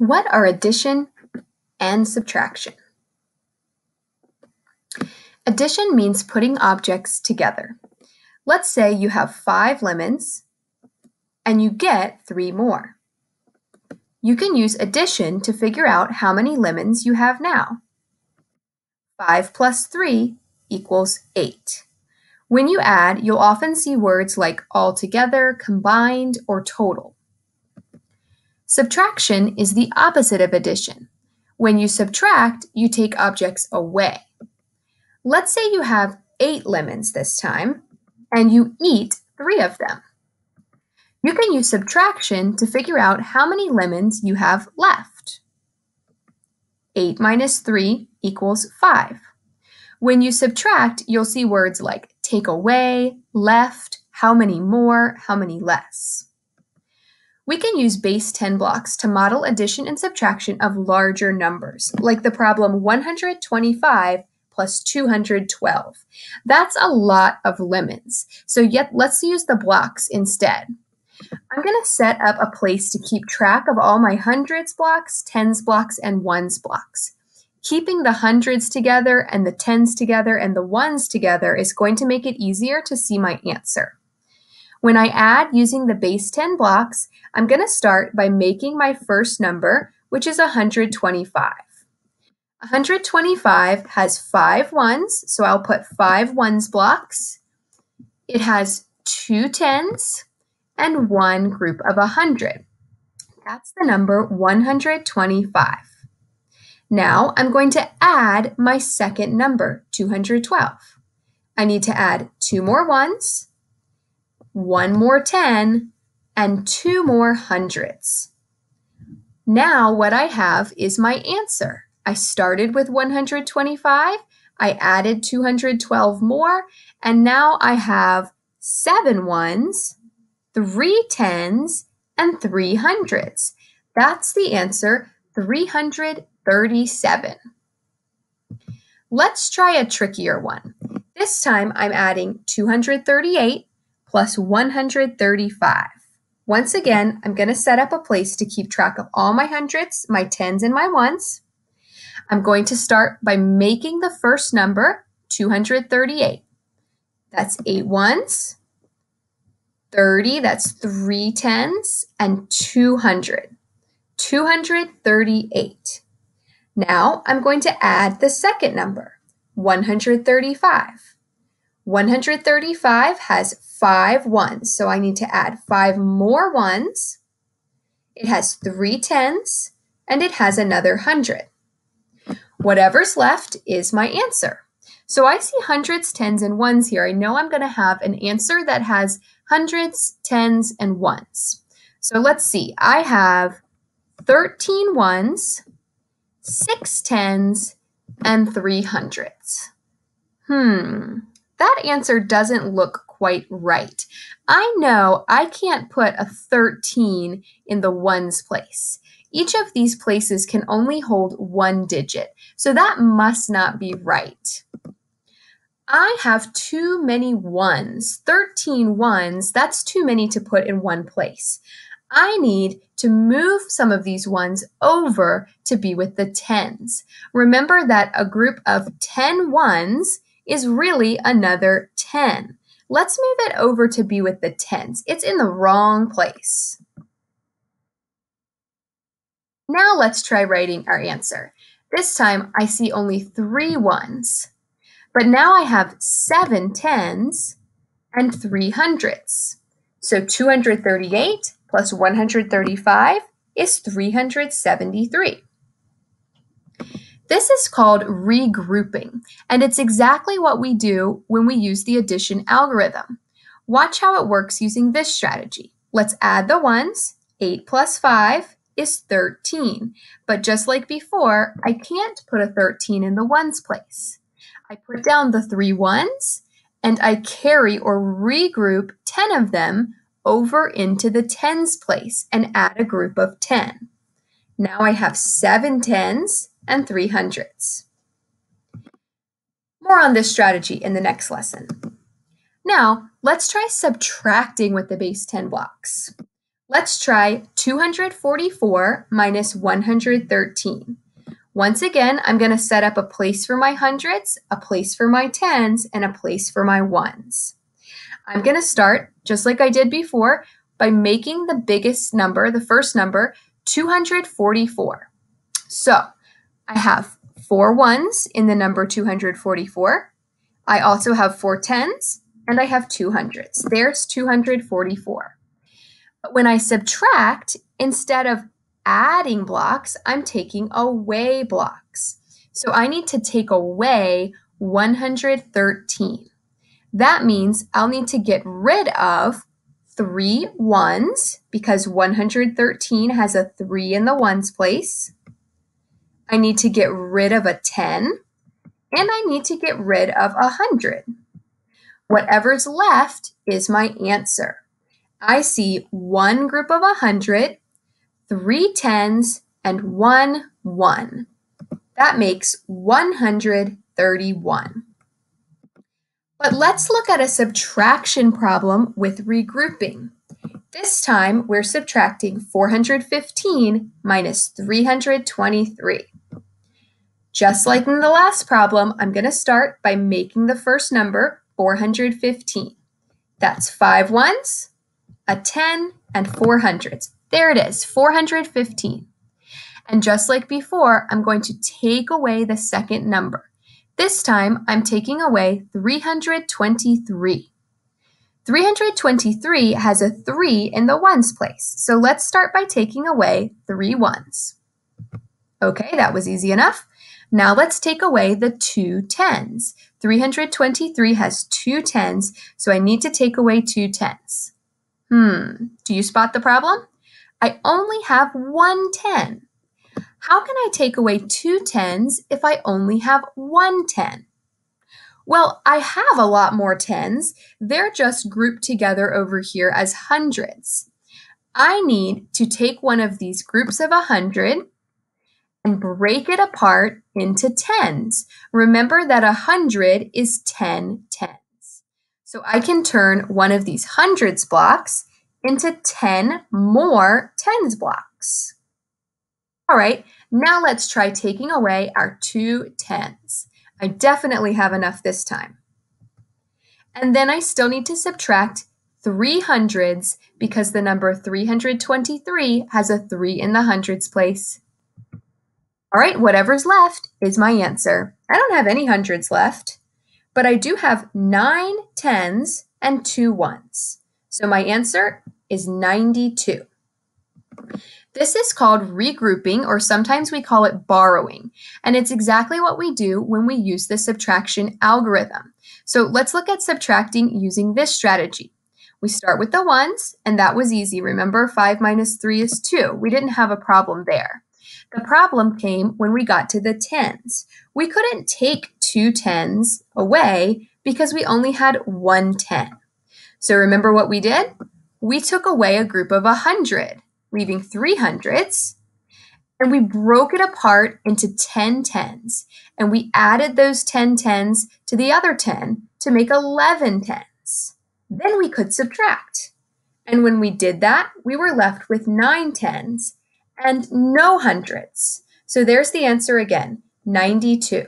What are addition and subtraction? Addition means putting objects together. Let's say you have five lemons and you get three more. You can use addition to figure out how many lemons you have now. 5 plus 3 equals 8. When you add, you'll often see words like altogether, combined, or total. Subtraction is the opposite of addition. When you subtract, you take objects away. Let's say you have eight lemons this time, and you eat three of them. You can use subtraction to figure out how many lemons you have left. 8 minus 3 equals 5. When you subtract, you'll see words like take away, left, how many more, how many less. We can use base 10 blocks to model addition and subtraction of larger numbers, like the problem 125 plus 212. That's a lot of lemons, so yet let's use the blocks instead. I'm going to set up a place to keep track of all my hundreds blocks, tens blocks, and ones blocks. Keeping the hundreds together and the tens together and the ones together is going to make it easier to see my answer. When I add using the base 10 blocks, I'm going to start by making my first number, which is 125. 125 has five ones, so I'll put five ones blocks. It has two tens and one group of 100. That's the number 125. Now I'm going to add my second number, 212. I need to add two more ones, one more 10, and two more hundreds. Now what I have is my answer. I started with 125, I added 212 more, and now I have seven ones, three tens, and three hundreds. That's the answer, 337. Let's try a trickier one. This time I'm adding 238 plus 135. Once again, I'm going to set up a place to keep track of all my hundreds, my tens, and my ones. I'm going to start by making the first number 238. That's eight ones, 30, that's three tens, and 200. 238. Now I'm going to add the second number, 135. 135 has five ones, so I need to add five more ones. It has three tens, and it has another hundred. Whatever's left is my answer. So I see hundreds, tens, and ones here. I know I'm going to have an answer that has hundreds, tens, and ones. So let's see. I have 13 ones, 6 tens, and 3 hundreds. Hmm, that answer doesn't look quite right. I know I can't put a 13 in the ones place. Each of these places can only hold one digit, so that must not be right. I have too many ones, 13 ones, that's too many to put in one place. I need to move some of these ones over to be with the tens. Remember that a group of 10 ones is really another 10. Let's move it over to be with the tens. It's in the wrong place. Now let's try writing our answer. This time I see only three ones, but now I have seven tens and three hundredths. So 238 plus 135 is 373. This is called regrouping, and it's exactly what we do when we use the addition algorithm. Watch how it works using this strategy. Let's add the ones. 8 plus 5 is 13. But just like before, I can't put a 13 in the ones place. I put down the three ones, and I carry or regroup 10 of them over into the tens place and add a group of 10. Now I have seven tens and three hundreds. More on this strategy in the next lesson. Now, let's try subtracting with the base 10 blocks. Let's try 244 minus 113. Once again, I'm going to set up a place for my hundreds, a place for my tens, and a place for my ones. I'm going to start, just like I did before, by making the biggest number, the first number, 244. So I have four ones in the number 244. I also have four tens, and I have two hundreds. There's 244. But when I subtract, instead of adding blocks, I'm taking away blocks. So I need to take away 113. That means I'll need to get rid of three ones because 113 has a three in the ones place. I need to get rid of a 10 and I need to get rid of a 100. Whatever's left is my answer. I see one group of 100, three tens, and one one. That makes 131. But let's look at a subtraction problem with regrouping. This time, we're subtracting 415 minus 323. Just like in the last problem, I'm going to start by making the first number 415. That's five ones, a 10, and four hundreds. There it is, 415. And just like before, I'm going to take away the second number. This time, I'm taking away 323. 323 has a 3 in the ones place, so let's start by taking away three ones. Okay, that was easy enough. Now let's take away the two tens. 323 has two tens, so I need to take away two tens. Hmm, do you spot the problem? I only have one 10. How can I take away two tens if I only have one 10? Well, I have a lot more tens. They're just grouped together over here as hundreds. I need to take one of these groups of a hundred and break it apart into tens. Remember that a hundred is 10 tens. So I can turn one of these hundreds blocks into 10 more tens blocks. All right, now let's try taking away our two tens. I definitely have enough this time. And then I still need to subtract three hundreds because the number 323 has a 3 in the hundreds place. All right, whatever's left is my answer. I don't have any hundreds left but I do have nine tens and two ones. So my answer is 92. This is called regrouping, or sometimes we call it borrowing. And it's exactly what we do when we use the subtraction algorithm. So let's look at subtracting using this strategy. We start with the ones, and that was easy. Remember, 5 minus 3 is 2. We didn't have a problem there. The problem came when we got to the tens. We couldn't take two tens away because we only had one 10. So remember what we did? We took away a group of 100, leaving three hundreds, and we broke it apart into 10 tens. And we added those 10 tens to the other 10 to make 11 tens. Then we could subtract. And when we did that, we were left with nine tens and no hundreds. So there's the answer again, 92.